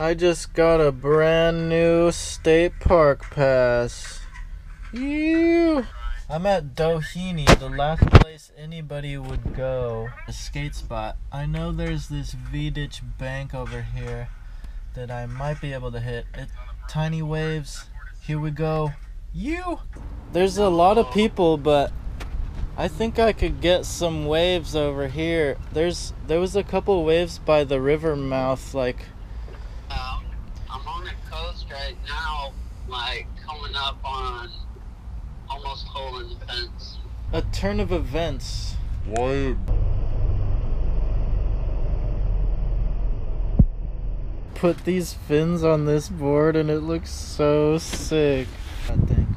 I just got a brand new state park pass. You. I'm at Doheny, the last place anybody would go. A skate spot. I know there's this V-Ditch bank over here that I might be able to hit. It, tiny waves. Here we go. You. There's a lot of people, but I think I could get some waves over here. There's there was a couple waves by the river mouth, like I'm on the coast right now, like coming up on almost holding the fence. a turn of events. Why? Put these fins on this board and it looks so sick. That thing.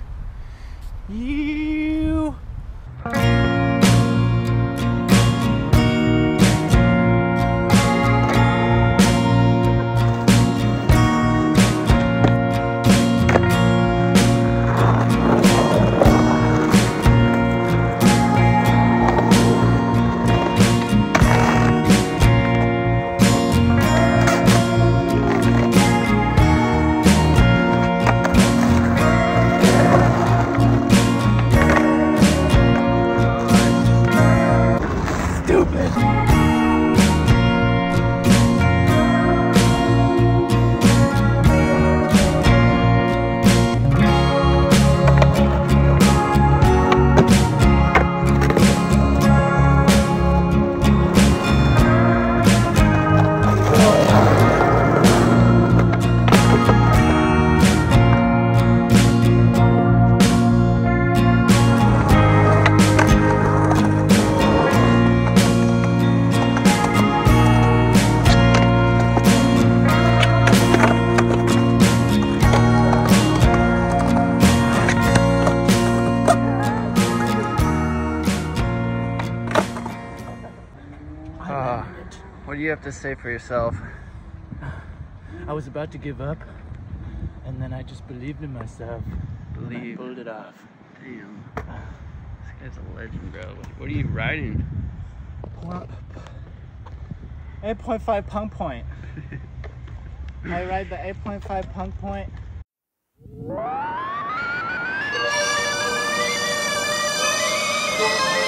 You. have to say for yourself? I was about to give up, and then I just believed in myself. Believe. pulled it off. Damn. This guy's a legend, bro. What are you riding? 8.5 punk point. I ride the 8.5 punk point.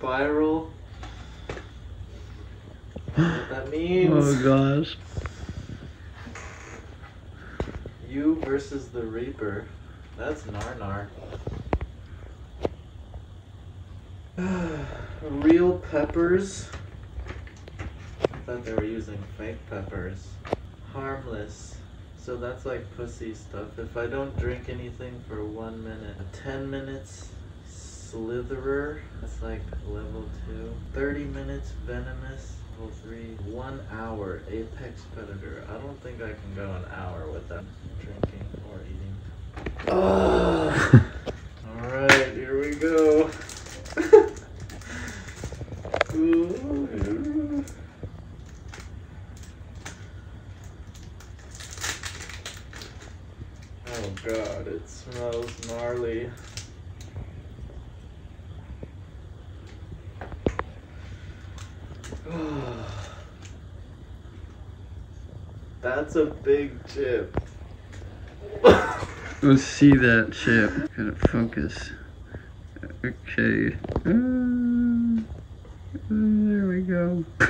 spiral. I don't know what that means. Oh gosh. You versus the Reaper. That's Narnar. Real peppers. I thought they were using fake peppers. Harmless. So that's like pussy stuff. If I don't drink anything for one minute, 10 minutes, Slitherer. That's like level 2. 30 minutes, Venomous. Level 3. 1 hour, Apex Predator. I don't think I can go an hour without drinking or eating. Alright, here we go. Ooh. Oh god, it smells gnarly. That's a big chip. Let's see that chip. Gotta focus. Okay. Uh, there we go.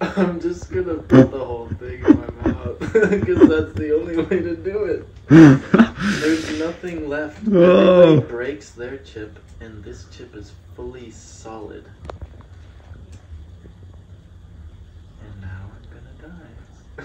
I'm just gonna put the whole thing in my mouth because that's the only way to do it. There's nothing left. Oh. Everybody breaks their chip, and this chip is fully solid. And now I'm gonna die.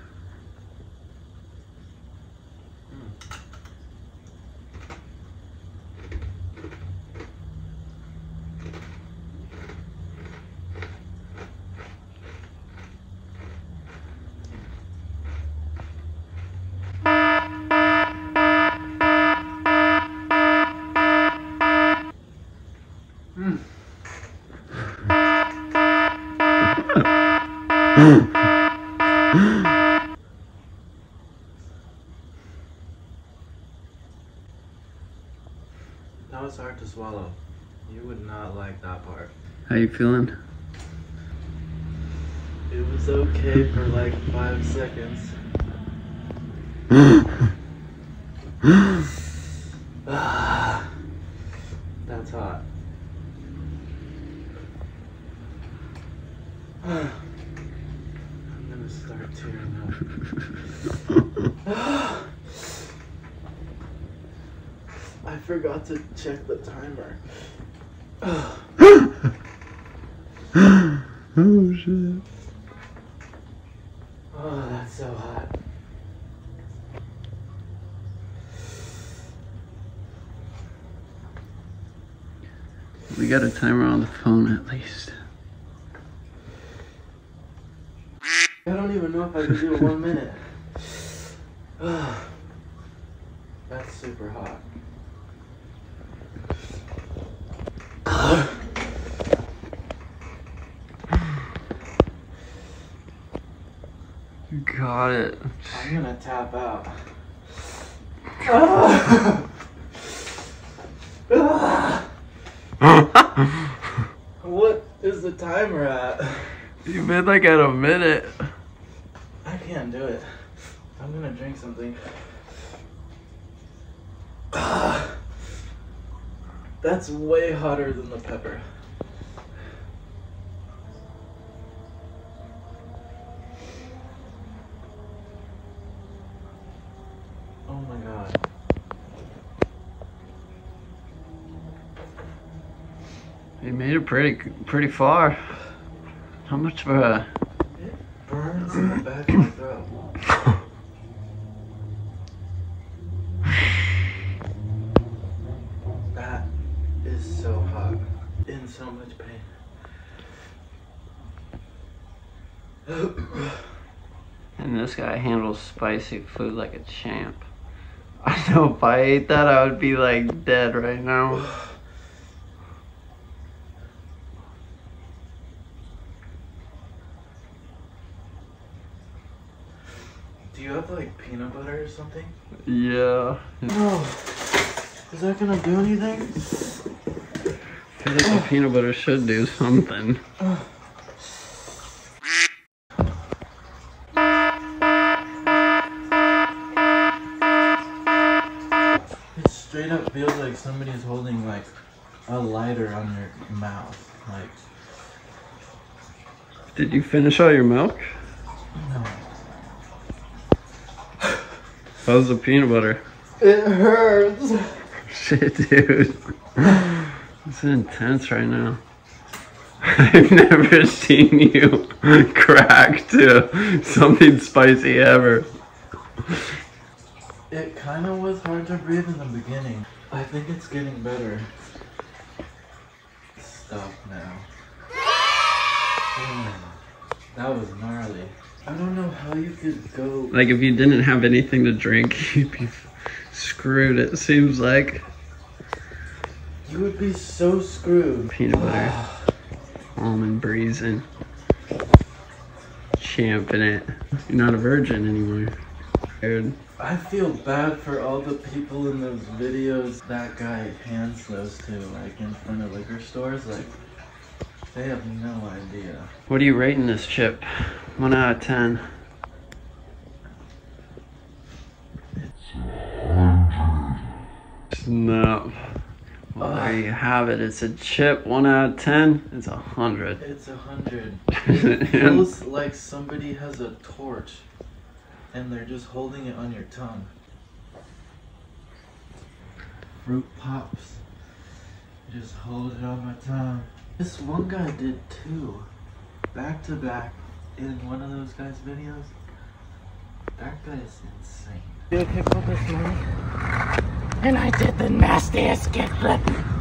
That was hard to swallow. You would not like that part. How you feeling? It was okay for like five seconds. Ah, That's hot. I'm gonna start tearing up. I forgot to check the timer. oh shit. Oh, that's so hot. We got a timer on the phone at least. I don't even know if I can do it one minute. That's super hot. Got it. I'm gonna tap out. what is the timer at? You've been like at a minute. I can't do it. I'm gonna drink something. That's way hotter than the pepper. Oh my god. You made it pretty pretty far. How much of a It burns in the back of my throat. That is so hot. In so much pain. And this guy handles spicy food like a champ. I know if I ate that, I would be like dead right now. Do you have like peanut butter or something? Yeah. No. Is that gonna do anything? I feel like the peanut butter should do something. It straight up feels like somebody's holding like a lighter on your mouth. Like, Did you finish all your milk? How's the peanut butter? It hurts. Shit, dude. It's intense right now. I've never seen you crack to something spicy ever. It kind of was hard to breathe in the beginning. I think it's getting better. Stop now. That was gnarly. I don't know how you could go. Like, if you didn't have anything to drink, you'd be screwed, it seems like. You would be so screwed. Peanut butter, almond breezing, champing it. You're not a virgin anymore. Dude. I feel bad for all the people in those videos that guy hands those to, like in front of liquor stores. Like, they have no idea. What are you rating this chip? One out of ten. Snap. Well, there you have it. It's a chip. One out of ten. It's a hundred. It's a hundred. It feels like somebody has a torch and they're just holding it on your tongue. Fruit pops. Just hold it on my tongue. This one guy did two. Back to back in one of those guys' videos. That guy is insane. Dude, did pickle this morning, and I did the nastiest kickflip